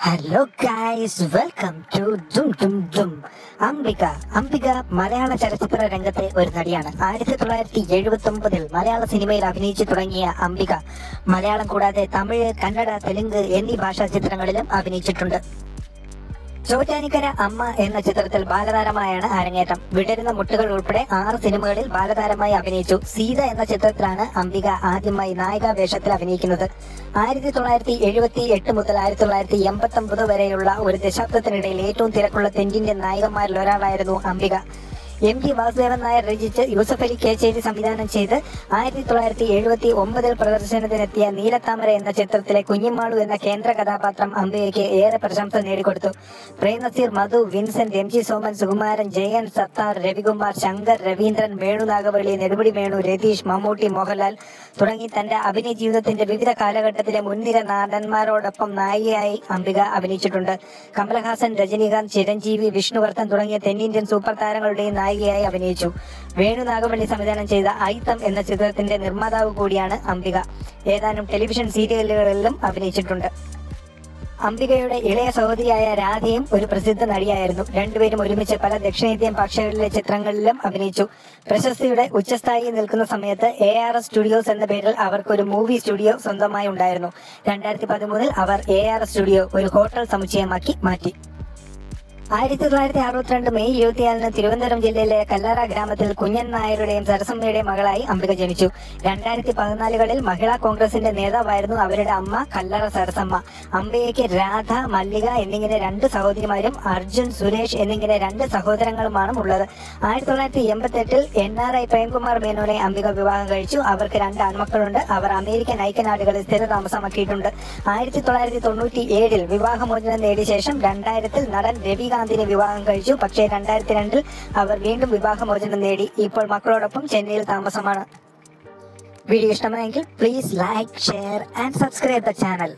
Hello guys welcome to Dhum Dhum Dhum Ambika. Ambika മലയാള ചലച്ചിത്ര രംഗത്തെ ഒരു നടിയാണ്. ആയിരത്തി തൊള്ളായിരത്തി എഴുപത്തി ഒമ്പതിൽ മലയാള സിനിമയിൽ അഭിനയിച്ചു തുടങ്ങിയ അംബിക. മലയാളം കൂടാതെ തമിഴ് കന്നഡ തെലുങ്ക് എന്നീ ഭാഷാ ചിത്രങ്ങളിലും അഭിനയിച്ചിട്ടുണ്ട്. ചോറ്റാനിക്കര അമ്മ എന്ന ചിത്രത്തിൽ ബാലതാരമായാണ് അരങ്ങേറ്റം. വിടരുന്ന മുട്ടുകൾ ഉൾപ്പെടെ ആറ് സിനിമകളിൽ ബാലതാരമായി അഭിനയിച്ചു. സീത എന്ന ചിത്രത്തിലാണ് അംബിക ആദ്യമായി നായികാ വേഷത്തിൽ അഭിനയിക്കുന്നത്. ആയിരത്തി തൊള്ളായിരത്തി എഴുപത്തി എട്ട് മുതൽ ആയിരത്തി തൊള്ളായിരത്തി എൺപത്തി ഒമ്പത് വരെയുള്ള ഒരു ദശാബ്ദത്തിനിടയിൽ ഏറ്റവും തിരക്കുള്ള തെന്നിന്ത്യൻ നായികമാരിൽ ഒരാളായിരുന്നു അംബിക. എം ടി വാസുദേവൻ നായർ രചിച്ച് യൂസഫ് അലി കേച്ചേരി സംവിധാനം ചെയ്ത് ആയിരത്തി തൊള്ളായിരത്തി എഴുപത്തി ഒമ്പതിൽ പ്രദർശനത്തിനെത്തിയ നീലത്താമര എന്ന ചിത്രത്തിലെ കുഞ്ഞിമാളു എന്ന കേന്ദ്ര കഥാപാത്രം അംബയ്ക്ക് ഏറെ പ്രശംസ നേടിക്കൊടുത്തു. പ്രേംനസീർ മധു വിൻസെന്റ് എം ജി സോമൻ സുകുമാരൻ ജയൻ സത്താർ രവികുമാർ ശങ്കർ രവീന്ദ്രൻ വേണു നാഗവള്ളി നെടുപടി വേണു രതീഷ് മമ്മൂട്ടി മോഹൻലാൽ തുടങ്ങി തന്റെ അഭിനയ ജീവിതത്തിന്റെ വിവിധ കാലഘട്ടത്തിലെ മുൻനിര നടന്മാരോടൊപ്പം നായികയായി അംബിക അഭിനയിച്ചിട്ടുണ്ട്. കമലഹാസൻ രജനീകാന്ത് ചിരഞ്ജീവി വിഷ്ണുവർദ്ധൻ തുടങ്ങിയ തെന്നിന്ത്യൻ സൂപ്പർ താരങ്ങളുടെയും നായികയായി അഭിനയിച്ചു. വേണു നാഗവള്ളി സംവിധാനം ചെയ്ത ഐത്തം എന്ന ചിത്രത്തിന്റെ നിർമ്മാതാവ് കൂടിയാണ് അംബിക. ഏതാനും ടെലിവിഷൻ സീരിയലുകളിലും അഭിനയിച്ചിട്ടുണ്ട്. അംബികയുടെ ഇളയ സഹോദരിയായ രാധയും ഒരു പ്രസിദ്ധ നടിയായിരുന്നു. രണ്ടുപേരും ഒരുമിച്ച് പല ദക്ഷിണേന്ത്യൻ ഭാഷകളിലെ ചിത്രങ്ങളിലും അഭിനയിച്ചു. പ്രശസ്തിയുടെ ഉച്ചസ്ഥായിയിൽ നിൽക്കുന്ന സമയത്ത് എ ആർ എസ് സ്റ്റുഡിയോസ് എന്ന പേരിൽ അവർക്ക് ഒരു മൂവി സ്റ്റുഡിയോ സ്വന്തമായി ഉണ്ടായിരുന്നു. രണ്ടായിരത്തി പതിമൂന്നിൽ അവർ എ ആർ എസ് സ്റ്റുഡിയോ ഒരു ഹോട്ടൽ സമുച്ചയമാക്കി മാറ്റി. ആയിരത്തി തൊള്ളായിരത്തി അറുപത്തിരണ്ട് മെയ് ഇരുപത്തിയാലിന് തിരുവനന്തപുരം ജില്ലയിലെ കല്ലറ ഗ്രാമത്തിൽ കുഞ്ഞൻ നായരുടെയും സരസമ്മയുടെയും മകളായി അംബിക ജനിച്ചു. രണ്ടായിരത്തി പതിനാലുകളിൽ മഹിളാ കോൺഗ്രസിന്റെ നേതാവായിരുന്നു അവരുടെ അമ്മ കല്ലറ സരസമ്മ. അംബികയ്ക്ക് രാധ മല്ലിക എന്നിങ്ങനെ രണ്ട് സഹോദരിമാരും അർജുൻ സുരേഷ് എന്നിങ്ങനെ രണ്ട് സഹോദരങ്ങളുമാണ് ഉള്ളത്. ആയിരത്തി തൊള്ളായിരത്തി എൺപത്തി എട്ടിൽ എൻ ആർ ഐ പ്രേംകുമാർ മേനോനെ അംബിക വിവാഹം കഴിച്ചു. അവർക്ക് രണ്ട് ആൺമക്കളുണ്ട്. അവർ അമേരിക്കൻ ഐക്യനാടുകളിൽ സ്ഥിരതാമസമാക്കിയിട്ടുണ്ട്. ആയിരത്തി തൊള്ളായിരത്തി തൊണ്ണൂറ്റി ഏഴിൽ വിവാഹമോചനം നേടിയ ശേഷം രണ്ടായിരത്തിൽ നടൻ രവികാന്തിനെ വിവാഹം കഴിച്ചു. പക്ഷേ രണ്ടായിരത്തി രണ്ടിൽ അവർ വീണ്ടും വിവാഹമോചനം നേടി. ഇപ്പോൾ മക്കളോടൊപ്പം ചെന്നൈയിൽ താമസമാണ്. വീഡിയോ ഇഷ്ടമായെങ്കിൽ please like share and subscribe the channel